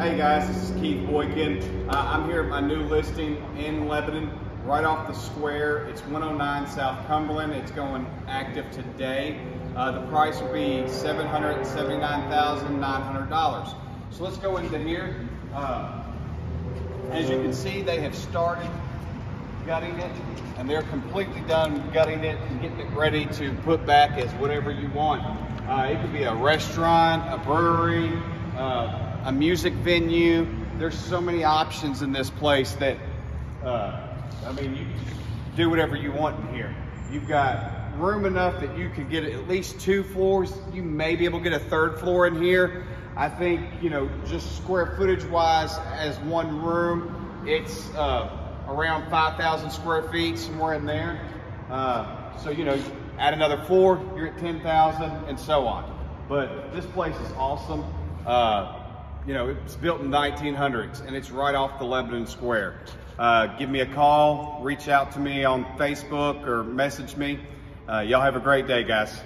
Hey guys, this is Keith Boykin. Uh, I'm here at my new listing in Lebanon, right off the square. It's 109 South Cumberland. It's going active today. Uh, the price will be $779,900. So let's go into here. Uh, as you can see, they have started gutting it and they're completely done gutting it and getting it ready to put back as whatever you want. Uh, it could be a restaurant, a brewery, uh, a music venue. There's so many options in this place that, uh, I mean, you do whatever you want in here. You've got room enough that you could get at least two floors. You may be able to get a third floor in here. I think, you know, just square footage wise as one room, it's uh, around 5,000 square feet, somewhere in there. Uh, so, you know, add another floor, you're at 10,000 and so on. But this place is awesome. Uh, you know, it's built in the 1900s and it's right off the Lebanon Square. Uh, give me a call, reach out to me on Facebook or message me. Uh, y'all have a great day, guys.